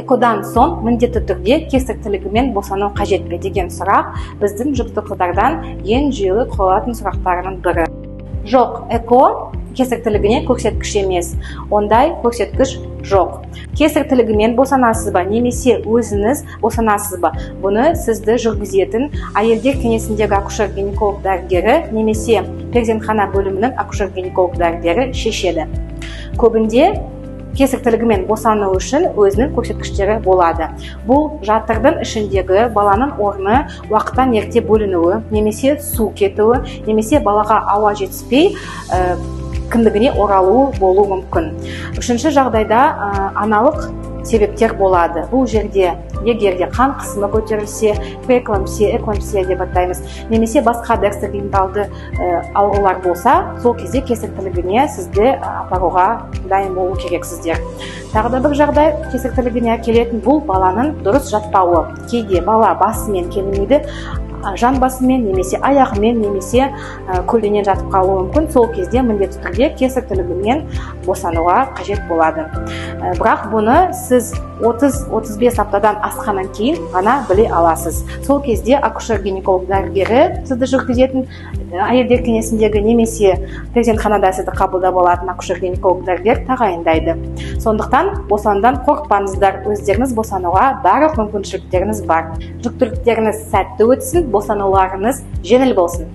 экодан соң міндетті түрде кесірттілігімен босану қажет пе деген сұрақ біздің жүкті қыздардан ең жиі қойылатын сұрақтарының бірі. Жоқ эко кесірттілігіне көрсеткіш емес. Ондай көрсеткіш жоқ. Кесірттілігімен босанасыз ба немесе өзіңіз босанасыз ба? Бұны сізді жүргізетін әйелдер кеңесіндегі акушер гинеколог дәрігері немесе перзентхана бөлімінің акушер гинеколог дәрігері шешеді. Көбінде кесірттілігімен босану үшін өзінің көрсеткіштері болады. Бұл жатырдың ішіндегі баланың орны уақыттан ерте бөлінуі немесе су кетуі немесе балаға ауа жетіспей ә, кіндігіне оралуы болуы мүмкін. Үшінші жағдайда ә, аналық себептер болады. Бұл жерде егер де қан қысымы көтерілсе преэклампсия эклампсия деп атаймыз. Немесе басқа да экстрагениталды ә, аурулар болса сол кезде кесірттілігіне сізді апаруға дайын болу керексіздер тағы да бір жағдай кесірттілігіне әкелетін бұл баланың дұрыс жатпауы. Кейде бала басымен келмейді жан басымен немесе аяғымен немесе көлденең жатып қалуы мүмкін. Сол кезде міндетті түрде кесірттілігімен босануға қажет болады. Бірақ бұны сіз 30-35 аптадан асқаннан кейін ғана біле аласыз. Сол кезде акушер гинеколог дәрігері сізді жүргізетін әйелдер кеңесіндегі немесе перзентханада сізді қабылдап алатын акушер гинеколог дәрігер тағайындайды. Сондықтан босанудан қорықпаңыздар. Өздеріңіз босануға барлық мүмкіншіліктеріңіз бар. Жүктіліктеріңіз сәтті өтсін. Босануларыңыз жеңіл болсын.